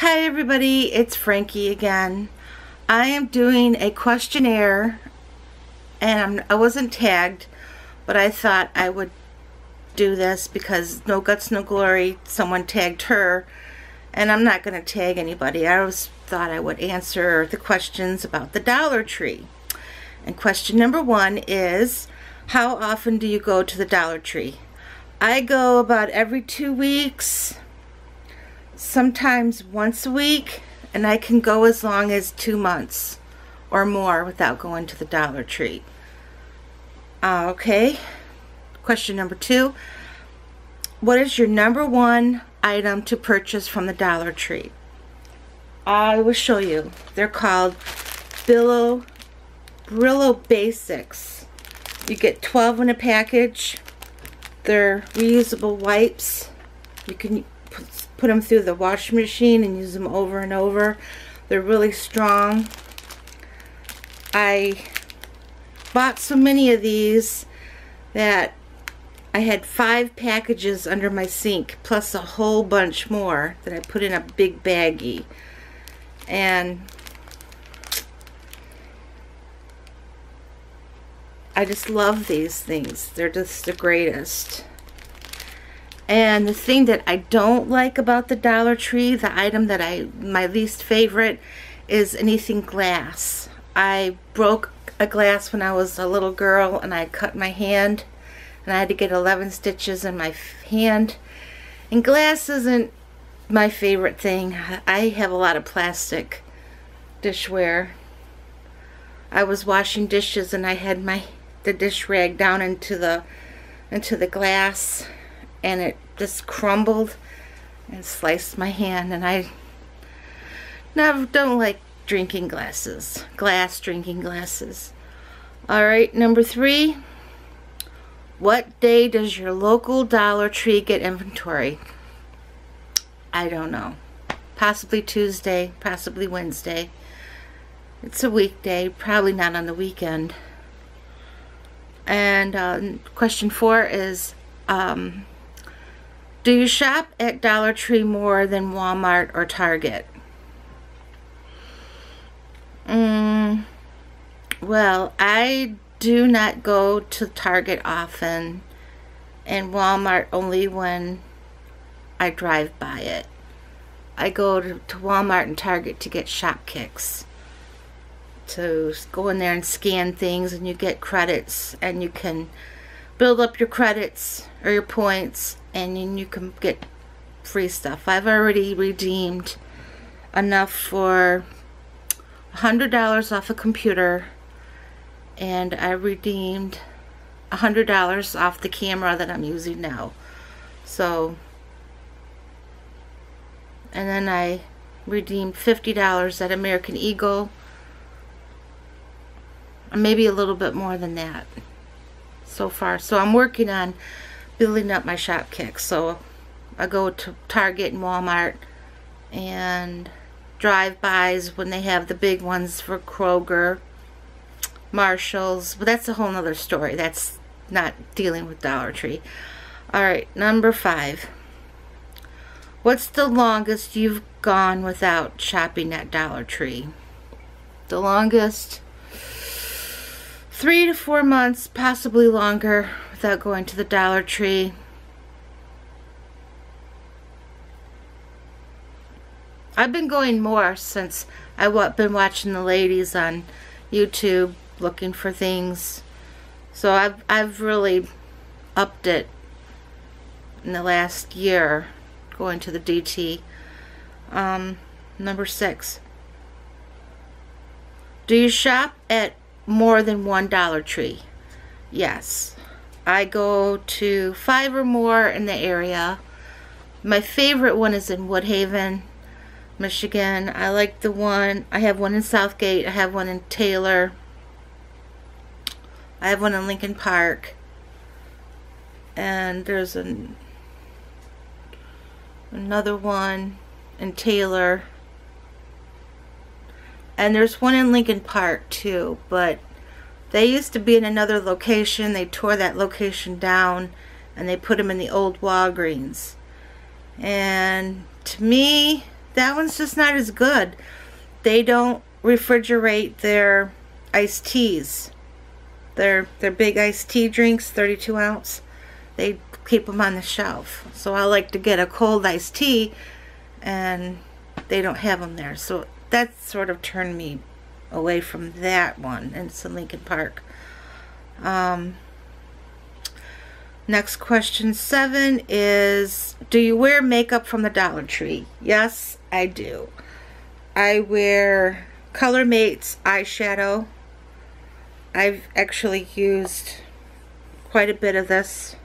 Hi everybody, it's Frankie again. I am doing a questionnaire and I'm, I wasn't tagged, but I thought I would do this because No Guts, No Glory, someone tagged her and I'm not going to tag anybody. I always thought I would answer the questions about the Dollar Tree. And question number one is, how often do you go to the Dollar Tree? I go about every two weeks, sometimes once a week, and I can go as long as two months or more without going to the Dollar Tree. Uh, okay, question number two. What is your number one item to purchase from the Dollar Tree? I will show you. They're called Billo, Brillo Basics. You get 12 in a package. They're reusable wipes. You can put them through the washing machine and use them over and over. They're really strong. I bought so many of these that I had five packages under my sink plus a whole bunch more that I put in a big baggie. And I just love these things. They're just the greatest. And the thing that I don't like about the Dollar Tree, the item that I, my least favorite, is anything glass. I broke a glass when I was a little girl and I cut my hand and I had to get 11 stitches in my hand. And glass isn't my favorite thing. I have a lot of plastic dishware. I was washing dishes and I had my the dish rag down into the into the glass and it just crumbled and sliced my hand and I never don't like drinking glasses glass drinking glasses. Alright number three what day does your local Dollar Tree get inventory? I don't know. Possibly Tuesday possibly Wednesday. It's a weekday probably not on the weekend. And uh, question four is, um, do you shop at Dollar Tree more than Walmart or Target? Mm, well, I do not go to Target often and Walmart only when I drive by it. I go to, to Walmart and Target to get shop kicks to go in there and scan things and you get credits and you can build up your credits or your points and then you can get free stuff. I've already redeemed enough for $100 off a computer and I redeemed $100 off the camera that I'm using now. So, and then I redeemed $50 at American Eagle maybe a little bit more than that so far. So I'm working on building up my shop kicks. So I go to Target and Walmart and drive-bys when they have the big ones for Kroger, Marshalls. But that's a whole nother story. That's not dealing with Dollar Tree. Alright, number five. What's the longest you've gone without shopping at Dollar Tree? The longest three to four months, possibly longer, without going to the Dollar Tree. I've been going more since I've been watching the ladies on YouTube looking for things. So I've, I've really upped it in the last year going to the DT. Um, number six. Do you shop at more than one Dollar Tree. Yes. I go to five or more in the area. My favorite one is in Woodhaven, Michigan. I like the one, I have one in Southgate, I have one in Taylor. I have one in Lincoln Park. And there's an, another one in Taylor. And there's one in Lincoln Park too, but they used to be in another location. They tore that location down and they put them in the old Walgreens. And to me, that one's just not as good. They don't refrigerate their iced teas. Their, their big iced tea drinks, 32 ounce. They keep them on the shelf. So I like to get a cold iced tea and they don't have them there. So that sort of turned me away from that one. And it's in Lincoln Park. Um, next question seven is Do you wear makeup from the Dollar Tree? Yes, I do. I wear Color Mates eyeshadow. I've actually used quite a bit of this.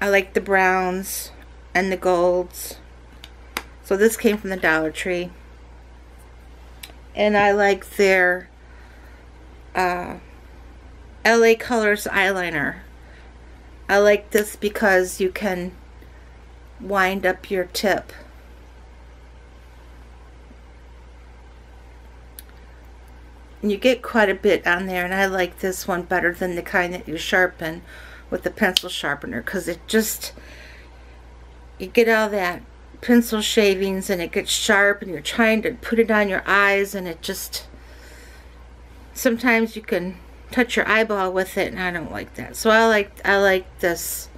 I like the browns and the golds. So this came from the Dollar Tree. And I like their uh, LA Colors eyeliner. I like this because you can wind up your tip. And you get quite a bit on there and I like this one better than the kind that you sharpen with the pencil sharpener because it just you get all that pencil shavings and it gets sharp and you're trying to put it on your eyes and it just sometimes you can touch your eyeball with it and I don't like that. So I like I like this.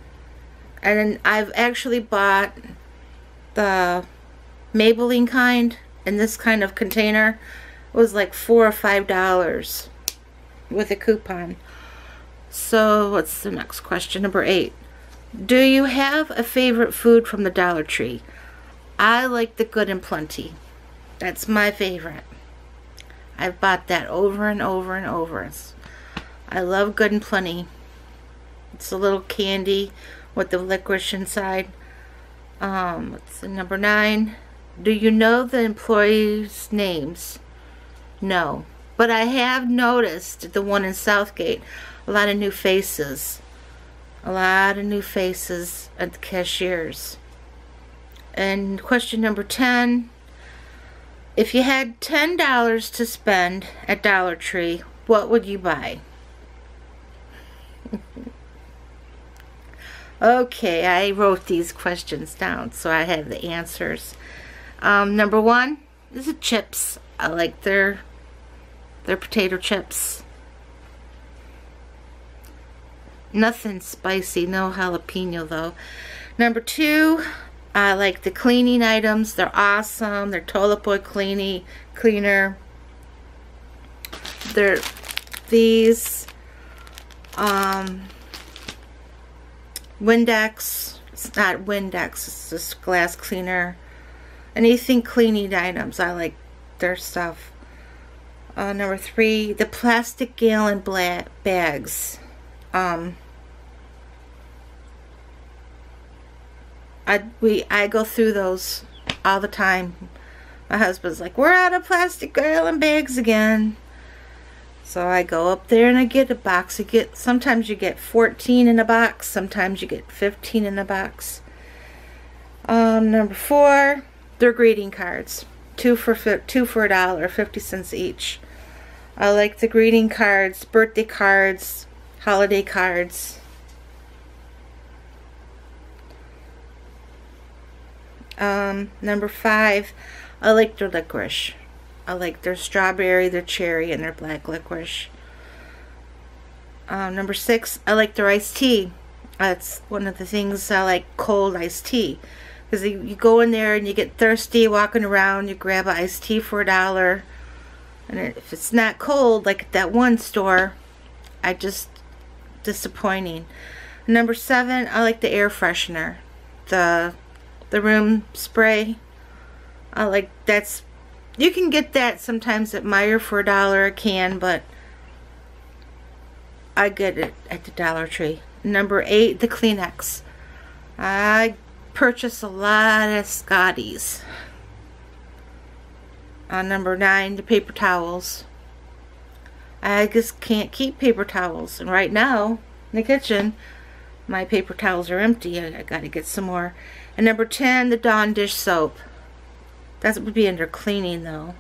And I've actually bought the Maybelline kind in this kind of container it was like four or five dollars with a coupon. So what's the next question? Number eight. Do you have a favorite food from the Dollar Tree I like the Good and Plenty that's my favorite I've bought that over and over and over. I love Good and Plenty. It's a little candy with the licorice inside. Um, the number nine? Do you know the employees' names? No. But I have noticed the one in Southgate. A lot of new faces. A lot of new faces at the cashiers. And question number 10 if you had $10 to spend at Dollar Tree, what would you buy? okay, I wrote these questions down so I have the answers. Um, number one is the chips. I like their their potato chips. Nothing spicy, no jalapeno though. Number two, I like the cleaning items. They're awesome. They're toilet boy cleaning, cleaner. They're these um, Windex. It's not Windex. It's just glass cleaner. Anything cleaning items. I like their stuff. Uh, number three, the plastic gallon bags. Um, I we I go through those all the time. My husband's like, we're out of plastic gallon bags again. So I go up there and I get a box. You get sometimes you get 14 in a box, sometimes you get 15 in a box. Um, number four, they're greeting cards. Two for two for a dollar, 50 cents each. I like the greeting cards, birthday cards, holiday cards. Um, number five, I like their licorice. I like their strawberry, their cherry, and their black licorice. Um, number six, I like their iced tea. That's one of the things I like cold iced tea. Because you, go in there and you get thirsty walking around, you grab an iced tea for a dollar. And if it's not cold, like at that one store, I just, disappointing. Number seven, I like the air freshener. The the room spray. I like that's you can get that sometimes at Meijer for a dollar a can, but I get it at the Dollar Tree. Number eight, the Kleenex. I purchase a lot of Scotties. On uh, number nine, the paper towels. I just can't keep paper towels. And right now, in the kitchen, my paper towels are empty. I, I gotta get some more. And number 10, the Dawn dish soap. That would be under cleaning though.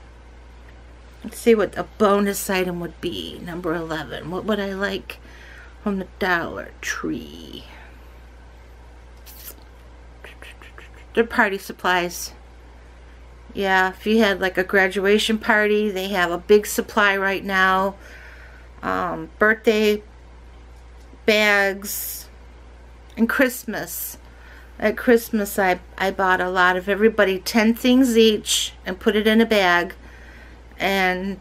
Let's see what a bonus item would be. Number 11. What would I like from the Dollar Tree? they're party supplies. Yeah, if you had like a graduation party, they have a big supply right now. Um, birthday bags and Christmas. At Christmas, I, I bought a lot of everybody 10 things each and put it in a bag. And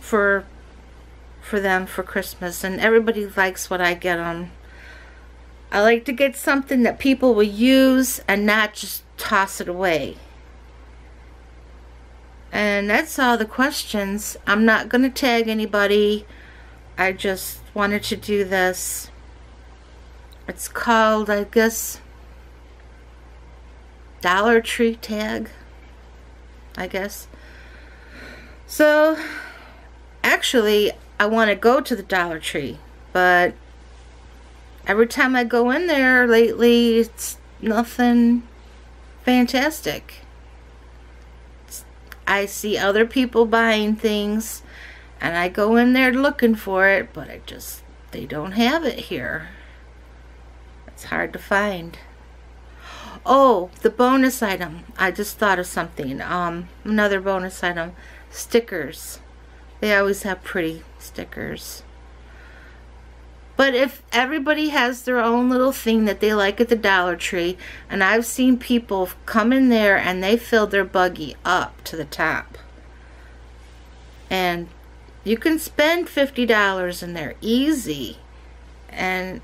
for for them for Christmas. And everybody likes what I get them. I like to get something that people will use and not just toss it away. And that's all the questions. I'm not going to tag anybody. I just wanted to do this. It's called, I guess, Dollar Tree tag. I guess. So, actually, I want to go to the Dollar Tree, but every time I go in there lately, it's nothing fantastic. I see other people buying things and I go in there looking for it, but I just, they don't have it here. It's hard to find. Oh, the bonus item. I just thought of something. Um, another bonus item. Stickers. They always have pretty stickers. But if everybody has their own little thing that they like at the Dollar Tree, and I've seen people come in there and they fill their buggy up to the top. And you can spend $50 in there easy. And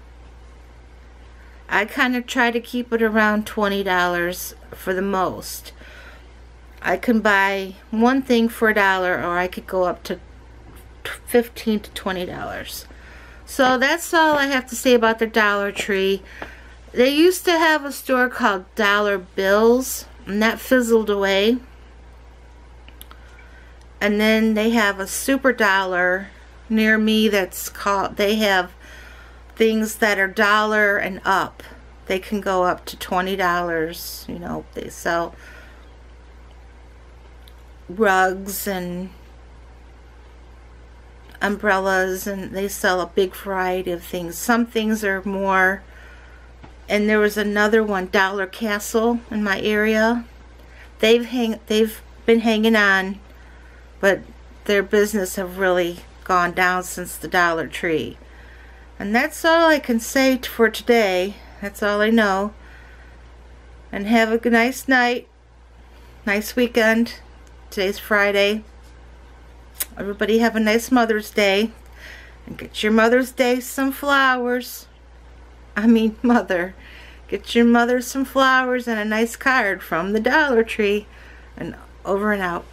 I kind of try to keep it around $20 for the most. I can buy one thing for a dollar or I could go up to 15 to $20. So that's all I have to say about the Dollar Tree. They used to have a store called Dollar Bills, and that fizzled away. And then they have a Super Dollar near me that's called, they have things that are dollar and up. They can go up to $20, you know, they sell rugs and umbrellas and they sell a big variety of things. Some things are more and there was another one, Dollar Castle in my area. They've hang they've been hanging on, but their business have really gone down since the Dollar Tree. And that's all I can say for today. That's all I know. And have a nice night. Nice weekend. Today's Friday. Everybody have a nice Mother's Day. And get your Mother's Day some flowers. I mean, mother. Get your mother some flowers and a nice card from the Dollar Tree. And over and out.